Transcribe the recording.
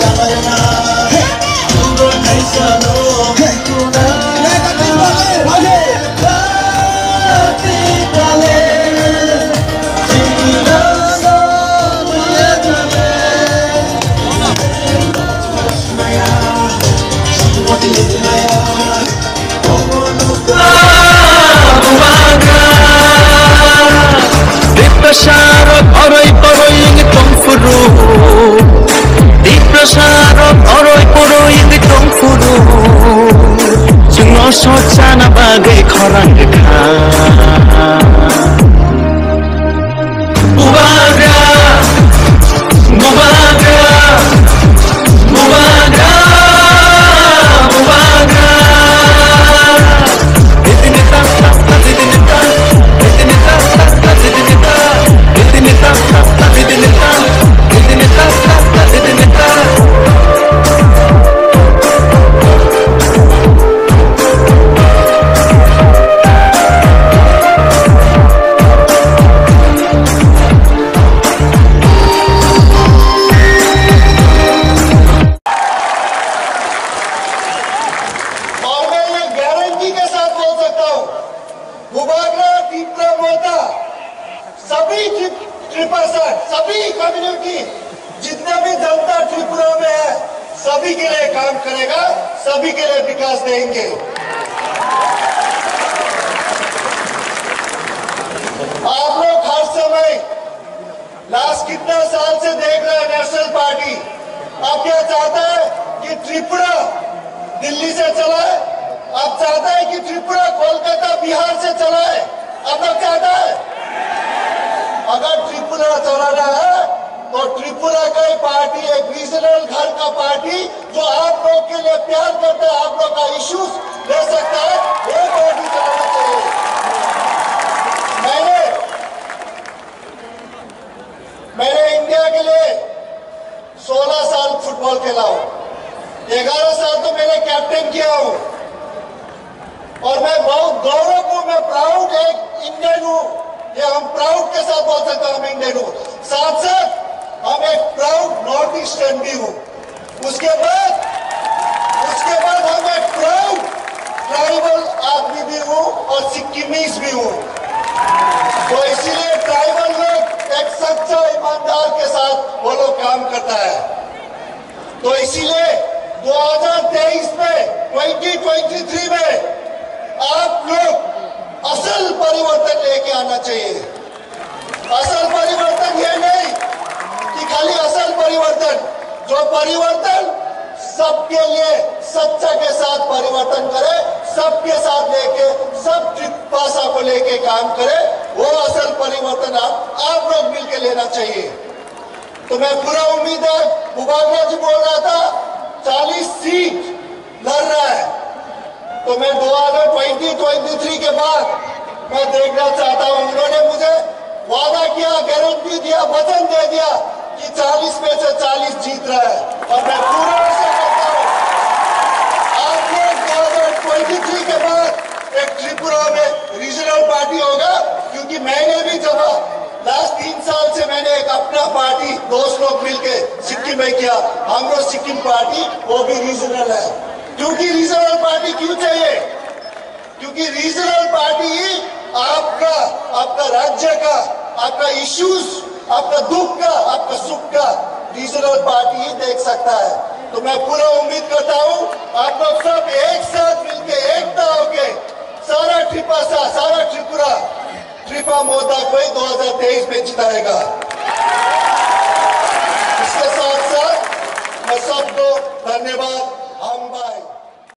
Gracias. सभी tripper सभी community जितने भी जनता त्रिपुरा में है, सभी के लिए काम करेगा, सभी के लिए विकास देंगे। आप लोग हर समय लास्ट कितना साल से देख रहे हैं नेशनल पार्टी आप क्या चाहता है कि त्रिपुरा दिल्ली से चलाए? आप चाहता है कि त्रिपुरा कोलकाता, बिहार से चलाए? तक चाहता है? अगर त्रिपुरा चलाना है तो त्रिपुरा का ही पार्टी एक रीजनल घर का पार्टी, जो आप लोग के लिए प्यार करता आप लोग का इश्यूज़ ले सकता है। वो पार्टी चलाना चाहिए। मैंने मैंने इंडिया के लिए 16 साल फुटबॉल खेला हूँ। 11 साल तो मैंने कैप्टन किया हूँ। और मैं बहुत गौरव हूँ, मैं प्राउड एक इंडियन हूँ। ये हम प्राउड के साथ बोल सकते हैं हम इंडियन हूँ। साथ साथ हम एक प्राउड नॉर्थ ईस्टर्न भी हूँ। उसके बाद उसके बाद हम एक प्राउड ट्राइबल आदमी भी हूँ और सिक्किमीज भी हूँ। तो इसीलिए ट्राइबल लोग एक सच्चा ईमानदार के साथ वो लोग काम करता है। तो इसीलिए 2023 में 2023 में आप लोग असल परिवर्तन लेके आना चाहिए। असल परिवर्तन ये नहीं कि खाली असल परिवर्तन, जो परिवर्तन सबके लिए सच्चा के साथ परिवर्तन करे, सबके साथ लेके, सब भाषा को लेके काम करे, वो असल परिवर्तन आप आप लोग मिलके लेना चाहिए। तो मैं पूरा उम्मीद है मुबागरा जी बोल रहा था 40 सीट लड़ रहा है तो मैं 2020-23 के बाद मैं देखना चाहता हूँ, उन्होंने मुझे वादा किया गारंटी दिया, वचन दे दिया कि 40 में से 40 जीत रहा है। और मैं पूरा आशा करता हूँ आप लोग 2023 के बाद एक त्रिपुरा में रीजनल पार्टी होगा, क्योंकि मैंने भी जब लास्ट तीन साल से मैंने एक अपना पार्टी दोस्त लोग मिलके सिक्किम में किया। हम लोग सिक्किम पार्टी वो भी रीजनल है। क्योंकि रीजनल पार्टी क्यों चाहिए? क्योंकि रीजनल पार्टी आपका आपका राज्य का, आपका इश्यूज़ आपका दुख का, आपका सुख का रीजनल पार्टी ही देख सकता है। तो मैं पूरा उम्मीद करता हूँ, आप लोग सब एक साथ मिलके एकता होके सारा ट्रिपा सा सारा त्रिपुरा ट्रिपा मोदा को ही 2023 में जिताएगा।